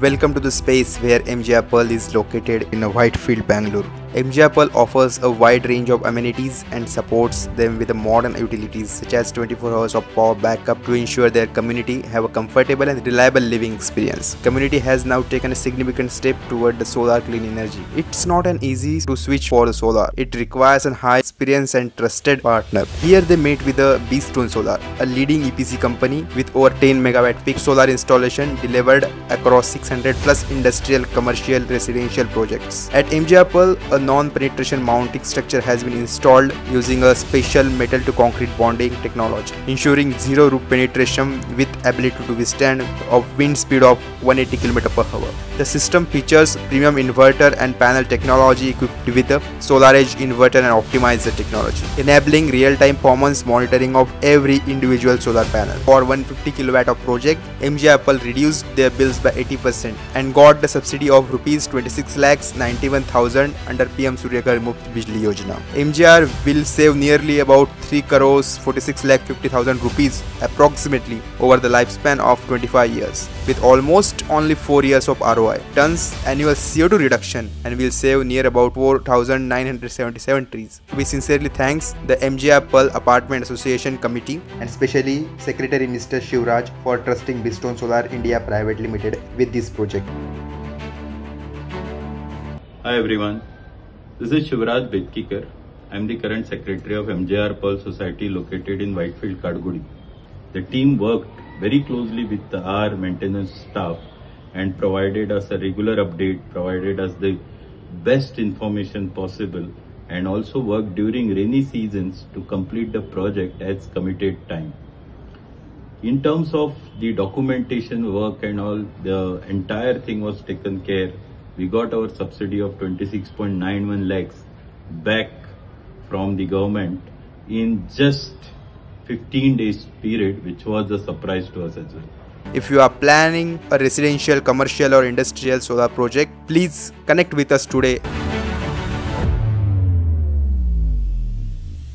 Welcome to the space where MJR Pearl is located in a Whitefield, Bangalore. MJR Pearl offers a wide range of amenities and supports them with modern utilities such as 24 hours of power backup to ensure their community have a comfortable and reliable living experience. Community has now taken a significant step toward the solar clean energy. It's not an easy to switch for the solar. It requires a high experience and trusted partner. Here they meet with the BeeStone Solar, a leading EPC company with over 10 megawatt peak solar installation delivered across 600 plus industrial, commercial, residential projects. At MJR Pearl, a non-penetration mounting structure has been installed using a special metal to concrete bonding technology, ensuring zero roof penetration with ability to withstand a wind speed of 180 km per hour. The system features premium inverter and panel technology equipped with a SolarEdge inverter and optimizer technology, enabling real-time performance monitoring of every individual solar panel. For 150 kW of project, MJR Pearl reduced their bills by 80% and got the subsidy of rupees 26 lakhs 91,000 under PM Surya Ghar Muft Bijli Yojana. MJR will save nearly about 3 crores 46 lakh 50,000 rupees approximately over the lifespan of 25 years with almost only 4 years of ROI. Tons annual CO2 reduction and will save near about 4,977 trees. We sincerely thanks the MJR Pearl Apartment Association Committee and especially Secretary Mr. Shivraj for trusting BeeStone Solar India Private Limited with this project. Hi everyone, this is Shivraj Bedkikar. I am the current secretary of MJR Pearl Society located in Whitefield, Kadgudi. The team worked very closely with our maintenance staff and provided us a regular update, provided us the best information possible and also worked during rainy seasons to complete the project as committed time. In terms of the documentation work and all, the entire thing was taken care. We got our subsidy of 26.91 lakhs back from the government in just 15 days period, which was a surprise to us as well. If you are planning a residential, commercial or industrial solar project, please connect with us today